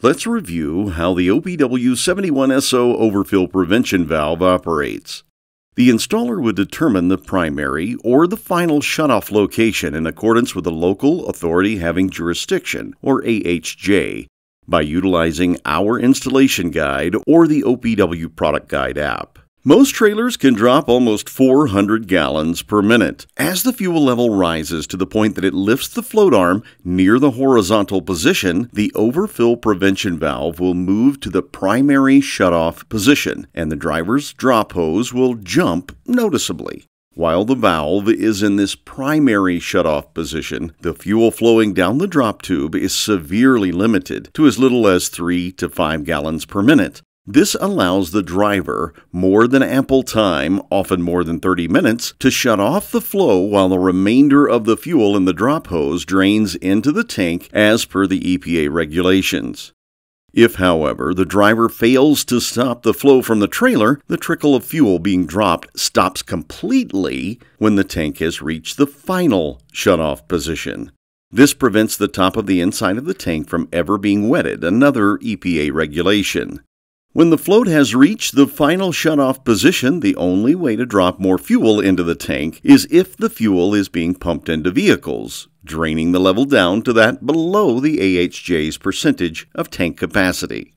Let's review how the OPW71SO overfill prevention valve operates. The installer would determine the primary or the final shutoff location in accordance with the local authority having jurisdiction, or AHJ, by utilizing our installation guide or the OPW product guide app. Most trailers can drop almost 400 gallons per minute. As the fuel level rises to the point that it lifts the float arm near the horizontal position, the overfill prevention valve will move to the primary shutoff position, and the driver's drop hose will jump noticeably. While the valve is in this primary shutoff position, the fuel flowing down the drop tube is severely limited to as little as 3 to 5 gallons per minute. This allows the driver more than ample time, often more than 30 minutes, to shut off the flow while the remainder of the fuel in the drop hose drains into the tank as per the EPA regulations. If, however, the driver fails to stop the flow from the trailer, the trickle of fuel being dropped stops completely when the tank has reached the final shutoff position. This prevents the top of the inside of the tank from ever being wetted, another EPA regulation. When the float has reached the final shutoff position, the only way to drop more fuel into the tank is if the fuel is being pumped into vehicles, draining the level down to that below the AHJ's percentage of tank capacity.